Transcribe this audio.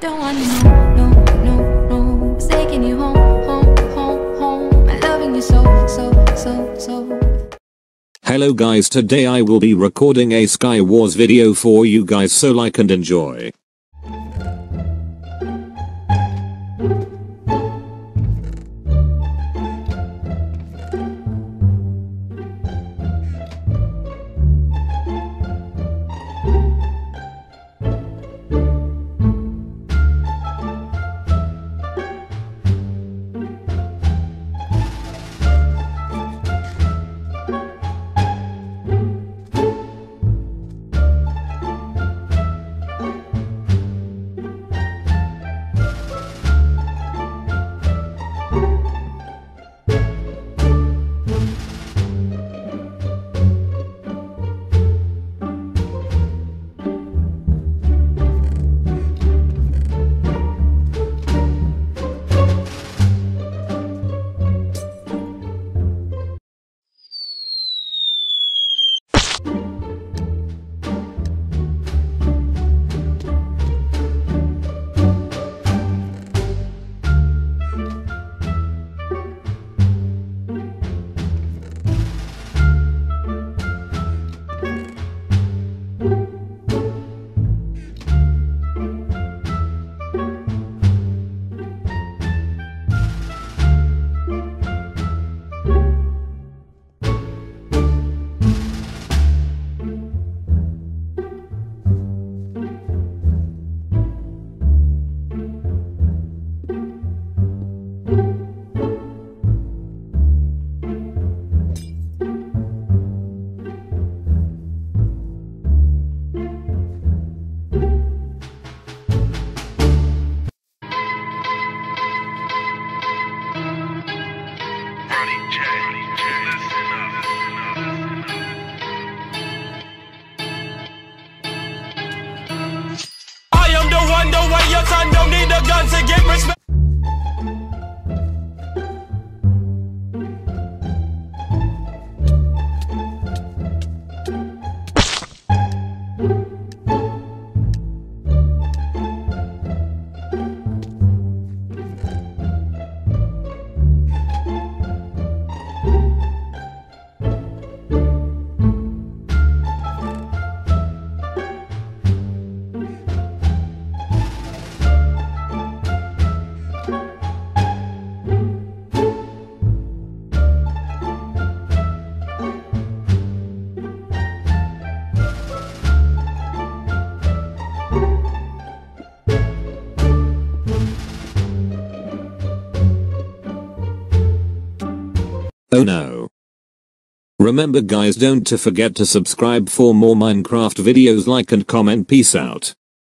Don't wanna know, no, no, no. Taking you home, home, home, home? I'm loving you so, so, so, so. Hello guys today I will be recording a Sky Wars video for you guys so like and enjoy. Son don't need a gun to get respect. Oh no. Remember guys don't to forget to subscribe for more Minecraft videos like and comment peace out.